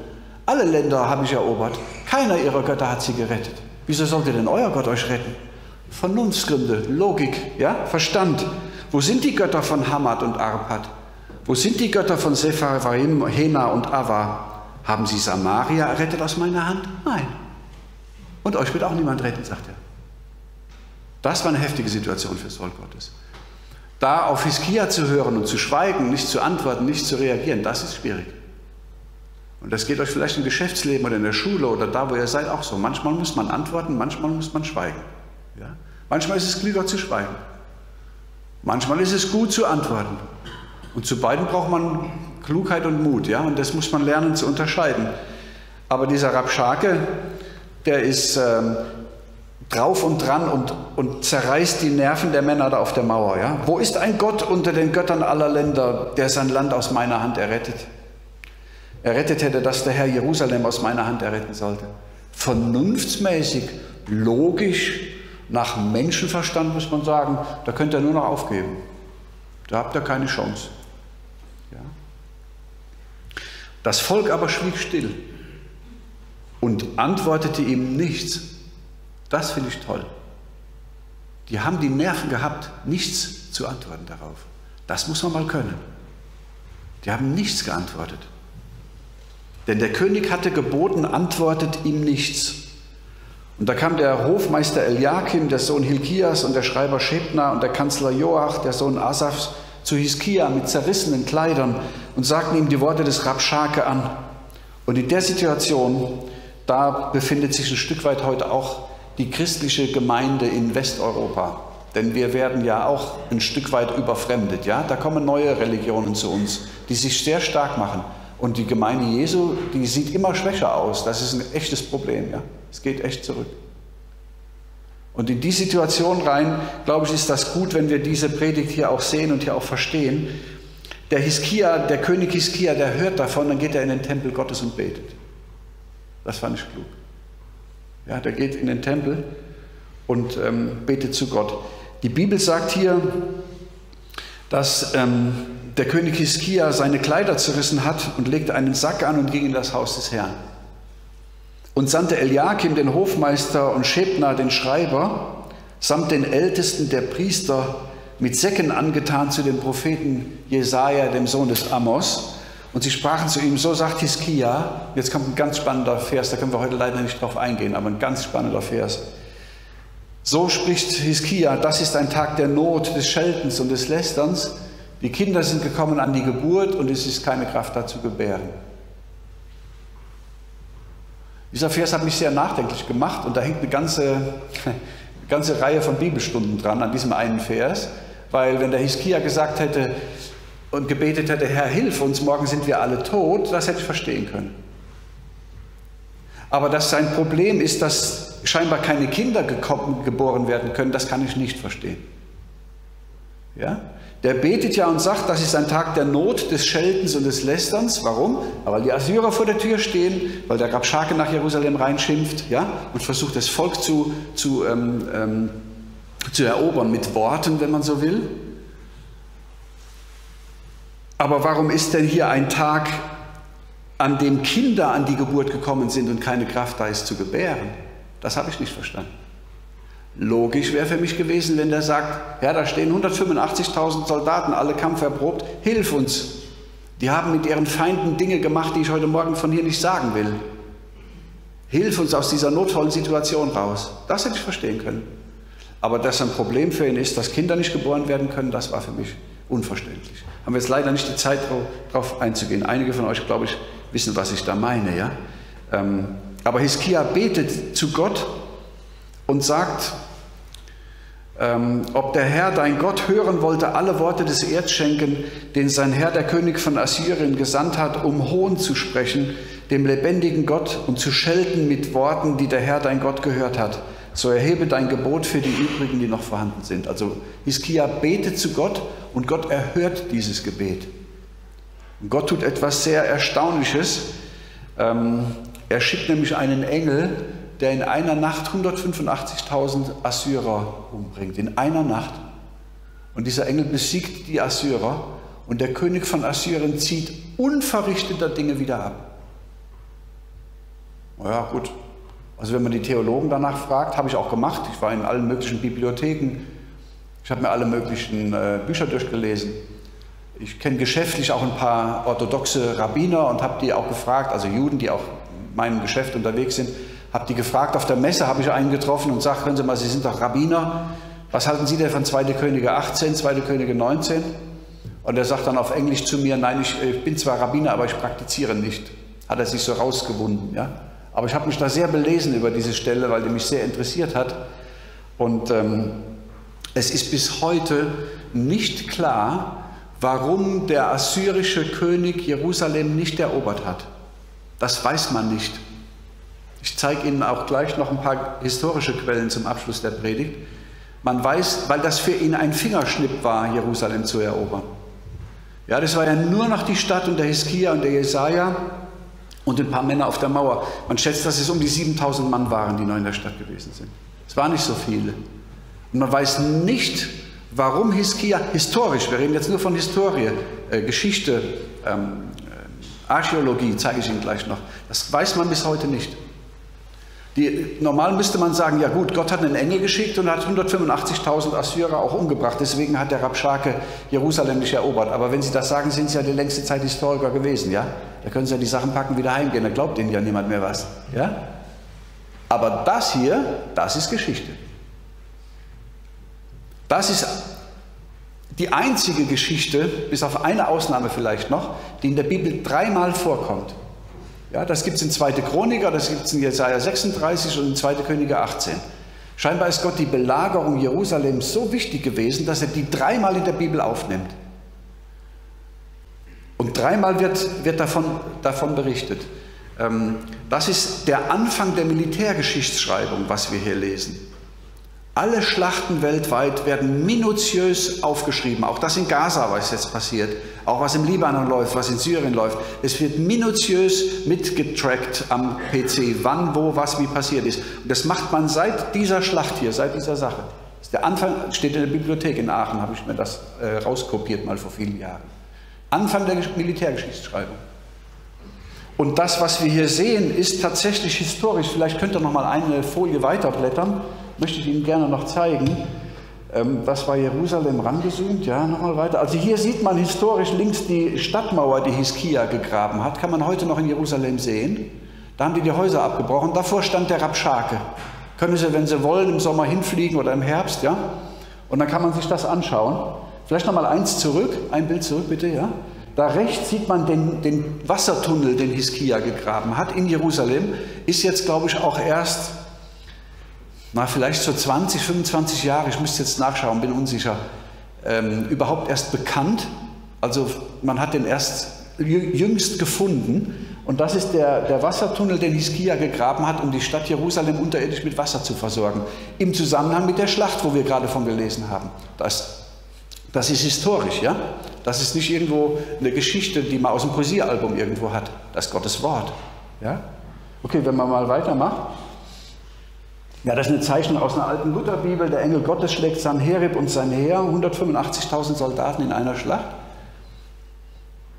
Alle Länder habe ich erobert. Keiner ihrer Götter hat sie gerettet. Wieso sollte denn euer Gott euch retten? Vernunftsgründe, Logik, ja, Verstand. Wo sind die Götter von Hamad und Arpad? Wo sind die Götter von Sepharvaim, Hena und Ava? Haben sie Samaria errettet aus meiner Hand? Nein. Und euch wird auch niemand retten, sagt er. Das war eine heftige Situation für das Volk Gottes. Da auf Hiskia zu hören und zu schweigen, nicht zu antworten, nicht zu reagieren, das ist schwierig. Und das geht euch vielleicht im Geschäftsleben oder in der Schule oder da, wo ihr seid, auch so. Manchmal muss man antworten, manchmal muss man schweigen. Ja? Manchmal ist es klüger zu schweigen. Manchmal ist es gut zu antworten. Und zu beiden braucht man Klugheit und Mut. Ja? Und das muss man lernen zu unterscheiden. Aber dieser Rabschake, der ist ähm, drauf und dran und, und zerreißt die Nerven der Männer da auf der Mauer. Ja? Wo ist ein Gott unter den Göttern aller Länder, der sein Land aus meiner Hand errettet? Errettet hätte, dass der Herr Jerusalem aus meiner Hand erretten sollte. Vernunftsmäßig, logisch, nach Menschenverstand muss man sagen, da könnt ihr nur noch aufgeben. Da habt ihr keine Chance. Ja? Das Volk aber schwieg still und antwortete ihm nichts. Das finde ich toll. Die haben die Nerven gehabt, nichts zu antworten darauf. Das muss man mal können. Die haben nichts geantwortet. Denn der König hatte geboten, antwortet ihm nichts. Und da kam der Hofmeister Eliakim, der Sohn Hilkias und der Schreiber Schebna und der Kanzler Joach, der Sohn Asafs, zu Hiskia mit zerrissenen Kleidern und sagten ihm die Worte des Rabschake an. Und in der Situation, da befindet sich ein Stück weit heute auch die christliche Gemeinde in Westeuropa. Denn wir werden ja auch ein Stück weit überfremdet. Ja? Da kommen neue Religionen zu uns, die sich sehr stark machen. Und die Gemeinde Jesu, die sieht immer schwächer aus. Das ist ein echtes Problem. Ja? Es geht echt zurück. Und in die Situation rein, glaube ich, ist das gut, wenn wir diese Predigt hier auch sehen und hier auch verstehen. Der Hiskia, der König Hiskia, der hört davon, dann geht er in den Tempel Gottes und betet. Das fand ich klug. Ja, der geht in den Tempel und ähm, betet zu Gott. Die Bibel sagt hier, dass ähm, der König Hiskia seine Kleider zerrissen hat und legte einen Sack an und ging in das Haus des Herrn. Und sandte Eliakim, den Hofmeister, und Schebna, den Schreiber, samt den Ältesten der Priester, mit Säcken angetan zu dem Propheten Jesaja, dem Sohn des Amos. Und sie sprachen zu ihm: So sagt Hiskia, jetzt kommt ein ganz spannender Vers, da können wir heute leider nicht drauf eingehen, aber ein ganz spannender Vers. So spricht Hiskia: Das ist ein Tag der Not, des Scheltens und des Lästerns die Kinder sind gekommen an die Geburt und es ist keine Kraft dazu gebären. Dieser Vers hat mich sehr nachdenklich gemacht und da hängt eine ganze, eine ganze Reihe von Bibelstunden dran an diesem einen Vers, weil wenn der Hiskia gesagt hätte und gebetet hätte, Herr, hilf uns, morgen sind wir alle tot, das hätte ich verstehen können. Aber dass sein Problem ist, dass scheinbar keine Kinder geboren werden können, das kann ich nicht verstehen. Ja? Der betet ja und sagt, das ist ein Tag der Not, des Scheltens und des Lästerns. Warum? Weil die Assyrer vor der Tür stehen, weil der Rabschake nach Jerusalem reinschimpft ja, und versucht, das Volk zu, zu, ähm, ähm, zu erobern mit Worten, wenn man so will. Aber warum ist denn hier ein Tag, an dem Kinder an die Geburt gekommen sind und keine Kraft da ist zu gebären? Das habe ich nicht verstanden. Logisch wäre für mich gewesen, wenn der sagt, ja, da stehen 185.000 Soldaten, alle kampferprobt, hilf uns. Die haben mit ihren Feinden Dinge gemacht, die ich heute Morgen von hier nicht sagen will. Hilf uns aus dieser notvollen Situation raus. Das hätte ich verstehen können. Aber dass ein Problem für ihn ist, dass Kinder nicht geboren werden können, das war für mich unverständlich. Haben wir jetzt leider nicht die Zeit, darauf einzugehen. Einige von euch, glaube ich, wissen, was ich da meine. Ja? Ähm, aber Hiskia betet zu Gott und sagt, ähm, ob der Herr, dein Gott, hören wollte alle Worte des Erdschenken, den sein Herr, der König von Assyrien, gesandt hat, um Hohn zu sprechen, dem lebendigen Gott und zu schelten mit Worten, die der Herr, dein Gott, gehört hat. So erhebe dein Gebot für die übrigen, die noch vorhanden sind. Also Hiskia betet zu Gott und Gott erhört dieses Gebet. Und Gott tut etwas sehr Erstaunliches. Ähm, er schickt nämlich einen Engel der in einer Nacht 185.000 Assyrer umbringt. In einer Nacht. Und dieser Engel besiegt die Assyrer und der König von Assyrien zieht unverrichteter Dinge wieder ab. Ja, gut. Also wenn man die Theologen danach fragt, habe ich auch gemacht. Ich war in allen möglichen Bibliotheken. Ich habe mir alle möglichen äh, Bücher durchgelesen. Ich kenne geschäftlich auch ein paar orthodoxe Rabbiner und habe die auch gefragt, also Juden, die auch in meinem Geschäft unterwegs sind, habe die gefragt auf der Messe, habe ich einen getroffen und sage, hören Sie mal, Sie sind doch Rabbiner. Was halten Sie denn von 2. Könige 18, 2. Könige 19? Und er sagt dann auf Englisch zu mir, nein, ich, ich bin zwar Rabbiner, aber ich praktiziere nicht. Hat er sich so rausgewunden. Ja? Aber ich habe mich da sehr belesen über diese Stelle, weil die mich sehr interessiert hat. Und ähm, es ist bis heute nicht klar, warum der assyrische König Jerusalem nicht erobert hat. Das weiß man nicht. Ich zeige Ihnen auch gleich noch ein paar historische Quellen zum Abschluss der Predigt. Man weiß, weil das für ihn ein Fingerschnipp war, Jerusalem zu erobern. Ja, das war ja nur noch die Stadt und der Hiskia und der Jesaja und ein paar Männer auf der Mauer. Man schätzt, dass es um die 7000 Mann waren, die noch in der Stadt gewesen sind. Es waren nicht so viele. Und man weiß nicht, warum Hiskia, historisch, wir reden jetzt nur von Historie, äh, Geschichte, ähm, äh, Archäologie, zeige ich Ihnen gleich noch. Das weiß man bis heute nicht. Die, normal müsste man sagen, ja gut, Gott hat einen Engel geschickt und hat 185.000 Assyrer auch umgebracht. Deswegen hat der Rabschake Jerusalem nicht erobert. Aber wenn Sie das sagen, sind Sie ja die längste Zeit Historiker gewesen. Ja? Da können Sie ja die Sachen packen, wieder heimgehen. Da glaubt Ihnen ja niemand mehr was. Ja? Aber das hier, das ist Geschichte. Das ist die einzige Geschichte, bis auf eine Ausnahme vielleicht noch, die in der Bibel dreimal vorkommt. Ja, das gibt es in 2. Chroniker, das gibt es in Jesaja 36 und in 2. Könige 18. Scheinbar ist Gott die Belagerung Jerusalems so wichtig gewesen, dass er die dreimal in der Bibel aufnimmt. Und dreimal wird, wird davon, davon berichtet. Ähm, das ist der Anfang der Militärgeschichtsschreibung, was wir hier lesen. Alle Schlachten weltweit werden minutiös aufgeschrieben. Auch das in Gaza, was jetzt passiert. Auch was im Libanon läuft, was in Syrien läuft. Es wird minutiös mitgetrackt am PC, wann, wo, was, wie passiert ist. Und das macht man seit dieser Schlacht hier, seit dieser Sache. Der Anfang steht in der Bibliothek in Aachen, habe ich mir das äh, rauskopiert mal vor vielen Jahren. Anfang der Militärgeschichtsschreibung. Und das, was wir hier sehen, ist tatsächlich historisch. Vielleicht könnt ihr noch mal eine Folie weiterblättern möchte ich Ihnen gerne noch zeigen. Ähm, das war Jerusalem rangezoomt, ja, nochmal weiter. Also hier sieht man historisch links die Stadtmauer, die Hiskia gegraben hat, kann man heute noch in Jerusalem sehen. Da haben die die Häuser abgebrochen, davor stand der Rabschake. Können Sie, wenn Sie wollen, im Sommer hinfliegen oder im Herbst, ja? Und dann kann man sich das anschauen. Vielleicht nochmal eins zurück, ein Bild zurück bitte, ja? Da rechts sieht man den, den Wassertunnel, den Hiskia gegraben hat in Jerusalem. Ist jetzt, glaube ich, auch erst na, vielleicht so 20, 25 Jahre, ich müsste jetzt nachschauen, bin unsicher, ähm, überhaupt erst bekannt. Also man hat den erst jüngst gefunden. Und das ist der, der Wassertunnel, den Hiskia gegraben hat, um die Stadt Jerusalem unterirdisch mit Wasser zu versorgen. Im Zusammenhang mit der Schlacht, wo wir gerade von gelesen haben. Das, das ist historisch, ja? Das ist nicht irgendwo eine Geschichte, die man aus dem Poesiealbum irgendwo hat. Das ist Gottes Wort. Ja? Okay, wenn man mal weitermacht. Ja, das ist eine Zeichnung aus einer alten Lutherbibel. Der Engel Gottes schlägt Sanherib und sein Heer, 185.000 Soldaten in einer Schlacht.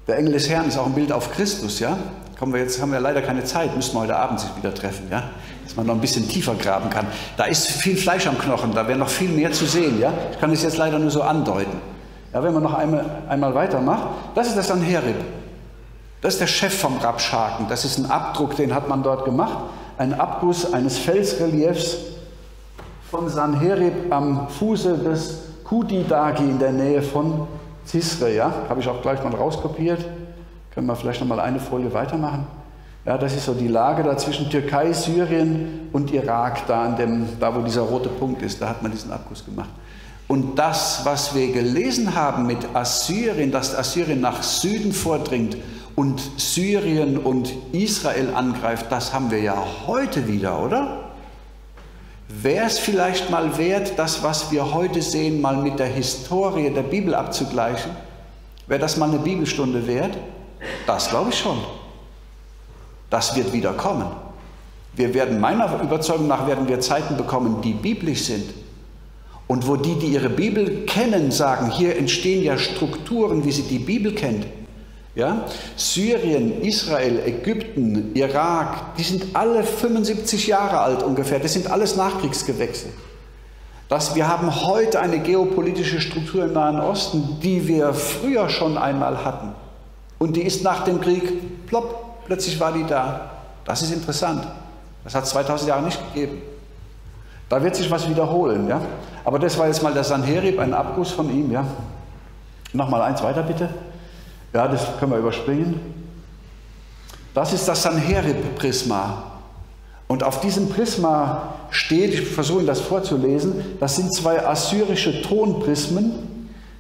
Der Engel des Herrn ist auch ein Bild auf Christus, ja. Kommen wir jetzt, haben wir leider keine Zeit, müssen wir heute Abend sich wieder treffen, ja. Dass man noch ein bisschen tiefer graben kann. Da ist viel Fleisch am Knochen, da wäre noch viel mehr zu sehen, ja. Ich kann es jetzt leider nur so andeuten. Ja, wenn man noch einmal, einmal weitermacht, das ist das Sanherib. Das ist der Chef vom Rabschaken. Das ist ein Abdruck, den hat man dort gemacht ein Abguss eines Felsreliefs von Sanherib am Fuße des Kudidagi in der Nähe von Zisre. Ja? Habe ich auch gleich mal rauskopiert. Können wir vielleicht noch mal eine Folie weitermachen? Ja, das ist so die Lage da zwischen Türkei, Syrien und Irak, da, an dem, da wo dieser rote Punkt ist, da hat man diesen Abguss gemacht. Und das, was wir gelesen haben mit Assyrien, dass Assyrien nach Süden vordringt und Syrien und Israel angreift, das haben wir ja heute wieder, oder? Wäre es vielleicht mal wert, das, was wir heute sehen, mal mit der Historie der Bibel abzugleichen? Wäre das mal eine Bibelstunde wert? Das glaube ich schon. Das wird wieder kommen. Wir werden meiner Überzeugung nach werden wir Zeiten bekommen, die biblisch sind. Und wo die, die ihre Bibel kennen, sagen, hier entstehen ja Strukturen, wie sie die Bibel kennt. Ja? Syrien, Israel, Ägypten, Irak, die sind alle 75 Jahre alt ungefähr. Das sind alles Nachkriegsgewächse. Das, wir haben heute eine geopolitische Struktur im Nahen Osten, die wir früher schon einmal hatten. Und die ist nach dem Krieg, plopp, plötzlich war die da. Das ist interessant. Das hat es 2000 Jahre nicht gegeben. Da wird sich was wiederholen. Ja? Aber das war jetzt mal der Sanherib, ein Abguss von ihm. Ja? Nochmal eins weiter bitte. Ja, das können wir überspringen. Das ist das Sanherib-Prisma. Und auf diesem Prisma steht, ich versuche das vorzulesen, das sind zwei assyrische Tonprismen,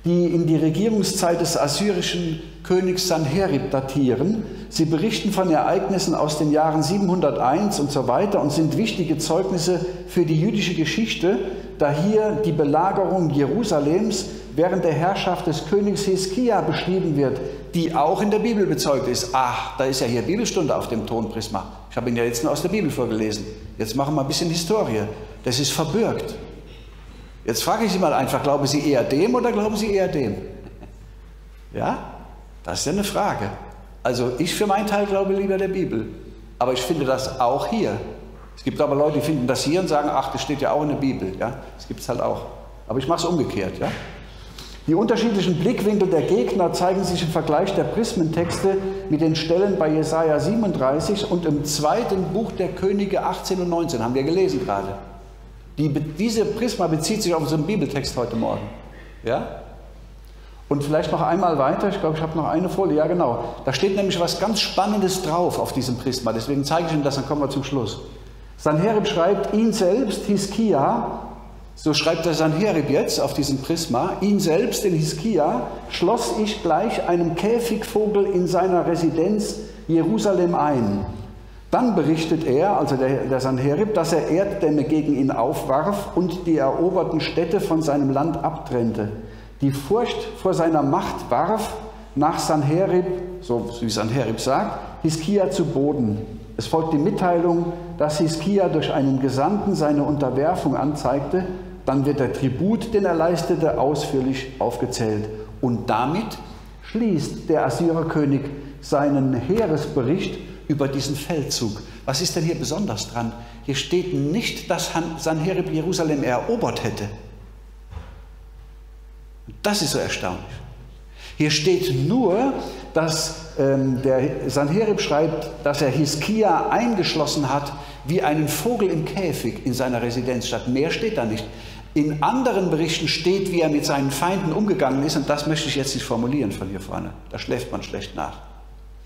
die in die Regierungszeit des assyrischen Königs Sanherib datieren. Sie berichten von Ereignissen aus den Jahren 701 und so weiter und sind wichtige Zeugnisse für die jüdische Geschichte, da hier die Belagerung Jerusalems während der Herrschaft des Königs Hiskia beschrieben wird, die auch in der Bibel bezeugt ist. Ach, da ist ja hier Bibelstunde auf dem Tonprisma. Ich habe ihn ja jetzt nur aus der Bibel vorgelesen. Jetzt machen wir ein bisschen Historie. Das ist verbürgt. Jetzt frage ich Sie mal einfach, glauben Sie eher dem oder glauben Sie eher dem? Ja? Das ist ja eine Frage. Also ich für meinen Teil glaube lieber der Bibel. Aber ich finde das auch hier. Es gibt aber Leute, die finden das hier und sagen, ach, das steht ja auch in der Bibel. Ja? Das gibt es halt auch. Aber ich mache es umgekehrt. Ja? Die unterschiedlichen Blickwinkel der Gegner zeigen sich im Vergleich der Prismentexte mit den Stellen bei Jesaja 37 und im zweiten Buch der Könige 18 und 19, haben wir gelesen gerade. Die, diese Prisma bezieht sich auf unseren Bibeltext heute Morgen. Ja? Und vielleicht noch einmal weiter, ich glaube, ich habe noch eine Folie, ja genau. Da steht nämlich was ganz Spannendes drauf auf diesem Prisma, deswegen zeige ich Ihnen das, dann kommen wir zum Schluss. Sanherib schreibt, ihn selbst, Hiskia, so schreibt der Sanherib jetzt auf diesem Prisma, ihn selbst, den Hiskia, schloss ich gleich einem Käfigvogel in seiner Residenz Jerusalem ein. Dann berichtet er, also der, der Sanherib, dass er Erddämme gegen ihn aufwarf und die eroberten Städte von seinem Land abtrennte die Furcht vor seiner Macht warf nach Sanherib, so wie Sanherib sagt, Hiskia zu Boden. Es folgt die Mitteilung, dass Hiskia durch einen Gesandten seine Unterwerfung anzeigte. Dann wird der Tribut, den er leistete, ausführlich aufgezählt. Und damit schließt der Assyrerkönig seinen Heeresbericht über diesen Feldzug. Was ist denn hier besonders dran? Hier steht nicht, dass Sanherib Jerusalem erobert hätte. Das ist so erstaunlich. Hier steht nur, dass der Sanherib schreibt, dass er Hiskia eingeschlossen hat wie einen Vogel im Käfig in seiner Residenzstadt. Mehr steht da nicht. In anderen Berichten steht, wie er mit seinen Feinden umgegangen ist, und das möchte ich jetzt nicht formulieren von hier vorne. Da schläft man schlecht nach.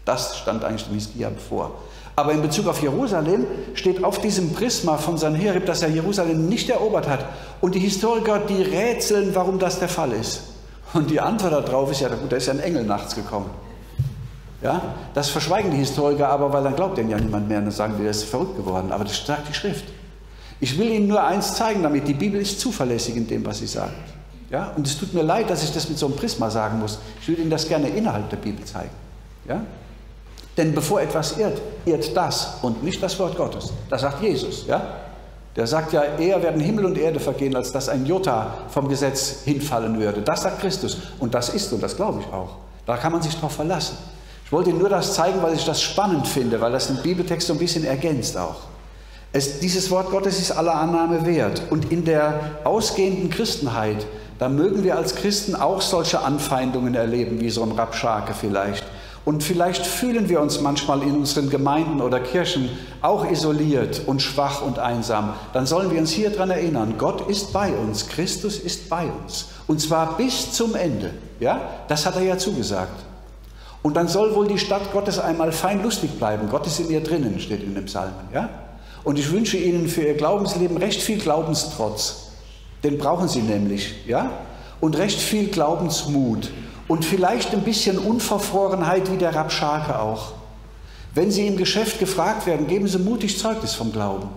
Das stand eigentlich dem Hiskia bevor. Aber in Bezug auf Jerusalem steht auf diesem Prisma von Sanherib, dass er Jerusalem nicht erobert hat. Und die Historiker, die rätseln, warum das der Fall ist. Und die Antwort darauf ist ja, gut, da ist ja ein Engel nachts gekommen. Ja, das verschweigen die Historiker aber, weil dann glaubt denen ja niemand mehr und dann sagen wir, er ist verrückt geworden. Aber das sagt die Schrift. Ich will Ihnen nur eins zeigen damit, die Bibel ist zuverlässig in dem, was sie sagt. Ja? Und es tut mir leid, dass ich das mit so einem Prisma sagen muss. Ich will Ihnen das gerne innerhalb der Bibel zeigen. Ja? Denn bevor etwas irrt, irrt das und nicht das Wort Gottes. Das sagt Jesus. Ja? Der sagt ja, eher werden Himmel und Erde vergehen, als dass ein Jota vom Gesetz hinfallen würde. Das sagt Christus. Und das ist und das glaube ich auch. Da kann man sich drauf verlassen. Wollte nur das zeigen, weil ich das spannend finde, weil das den Bibeltext so ein bisschen ergänzt auch. Es, dieses Wort Gottes ist aller Annahme wert. Und in der ausgehenden Christenheit, da mögen wir als Christen auch solche Anfeindungen erleben, wie so ein Rabschake vielleicht. Und vielleicht fühlen wir uns manchmal in unseren Gemeinden oder Kirchen auch isoliert und schwach und einsam. Dann sollen wir uns hier dran erinnern, Gott ist bei uns, Christus ist bei uns. Und zwar bis zum Ende. Ja? Das hat er ja zugesagt. Und dann soll wohl die Stadt Gottes einmal fein lustig bleiben. Gott ist in ihr drinnen, steht in dem Psalmen. Ja? Und ich wünsche Ihnen für Ihr Glaubensleben recht viel Glaubenstrotz. Den brauchen Sie nämlich. Ja? Und recht viel Glaubensmut und vielleicht ein bisschen Unverfrorenheit wie der Rabschake auch. Wenn Sie im Geschäft gefragt werden, geben Sie mutig Zeugnis vom Glauben.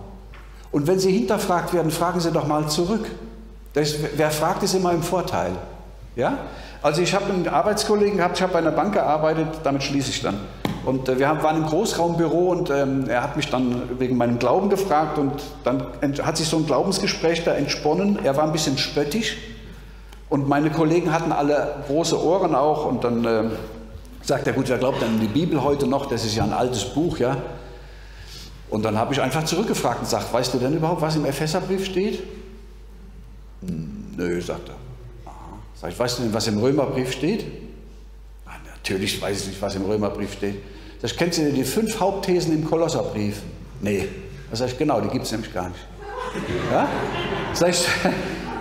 Und wenn Sie hinterfragt werden, fragen Sie doch mal zurück. Das, wer fragt, ist immer im Vorteil. Ja? Also ich habe einen Arbeitskollegen gehabt, ich habe bei einer Bank gearbeitet, damit schließe ich dann. Und äh, wir waren im Großraumbüro und ähm, er hat mich dann wegen meinem Glauben gefragt und dann hat sich so ein Glaubensgespräch da entsponnen. Er war ein bisschen spöttisch und meine Kollegen hatten alle große Ohren auch und dann äh, sagt er, gut, wer glaubt dann an die Bibel heute noch? Das ist ja ein altes Buch, ja. Und dann habe ich einfach zurückgefragt und gesagt, weißt du denn überhaupt, was im Epheserbrief steht? Hm, nö, sagt er. Sag ich, weißt du denn, was im Römerbrief steht? Na, natürlich weiß ich nicht, was im Römerbrief steht. Das kennst du denn die fünf Hauptthesen im Kolosserbrief? Nee. Sag ich, genau, die gibt es nämlich gar nicht. Ja? Sag ich,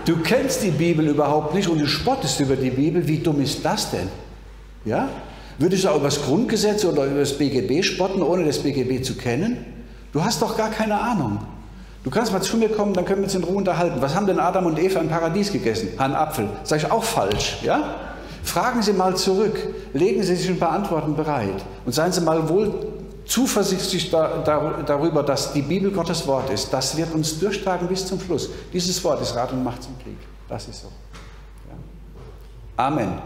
du kennst die Bibel überhaupt nicht und du spottest über die Bibel. Wie dumm ist das denn? Ja? Würdest du auch über das Grundgesetz oder über das BGB spotten, ohne das BGB zu kennen? Du hast doch gar keine Ahnung. Du kannst mal zu mir kommen, dann können wir uns in Ruhe unterhalten. Was haben denn Adam und Eva im Paradies gegessen? Einen Apfel. Sag ich auch falsch, ja? Fragen Sie mal zurück, legen Sie sich ein paar Antworten bereit und seien Sie mal wohl zuversichtlich da, da, darüber, dass die Bibel Gottes Wort ist. Das wird uns durchtragen bis zum Schluss. Dieses Wort ist Rat und Macht zum Krieg. Das ist so. Ja. Amen.